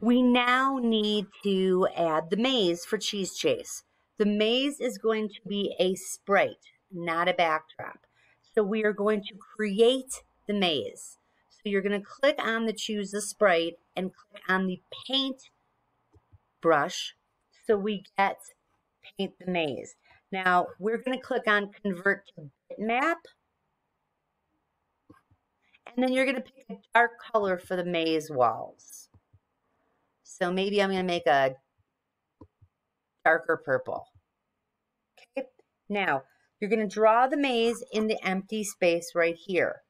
We now need to add the maze for Cheese Chase. The maze is going to be a sprite, not a backdrop. So we are going to create the maze. So you're going to click on the choose a sprite and click on the paint brush so we get paint the maze. Now we're going to click on convert to bitmap and then you're going to pick a dark color for the maze walls. So maybe I'm going to make a darker purple. Okay, now you're going to draw the maze in the empty space right here.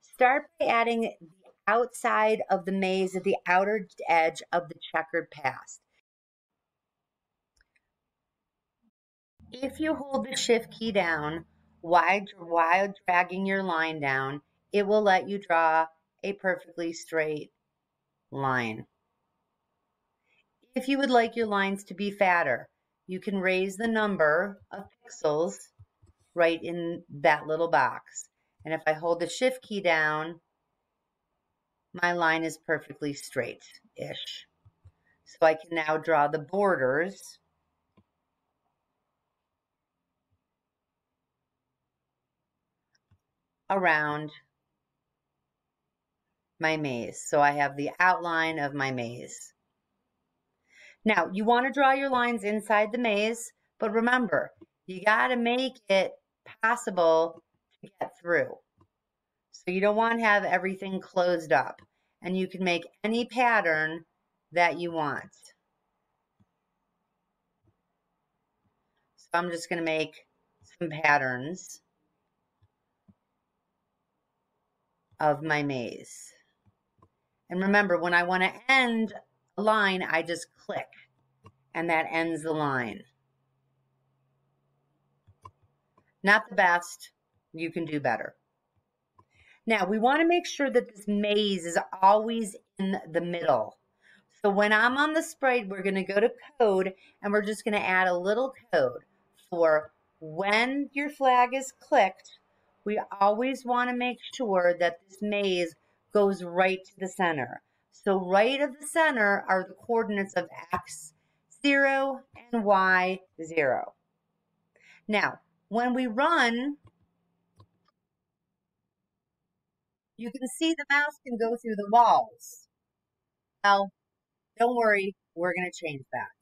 Start by adding the outside of the maze at the outer edge of the checkered past. If you hold the shift key down while, while dragging your line down, it will let you draw a perfectly straight line. If you would like your lines to be fatter, you can raise the number of pixels right in that little box. And if I hold the shift key down, my line is perfectly straight-ish. So I can now draw the borders around my maze. So I have the outline of my maze. Now, you want to draw your lines inside the maze, but remember, you got to make it possible to get through. So you don't want to have everything closed up. And you can make any pattern that you want. So I'm just going to make some patterns of my maze. And remember, when I want to end line, I just click and that ends the line. Not the best. You can do better. Now, we want to make sure that this maze is always in the middle. So when I'm on the sprite, we're going to go to code and we're just going to add a little code for when your flag is clicked, we always want to make sure that this maze goes right to the center. So right of the center are the coordinates of x, 0, and y, 0. Now, when we run, you can see the mouse can go through the walls. Well, don't worry, we're going to change that.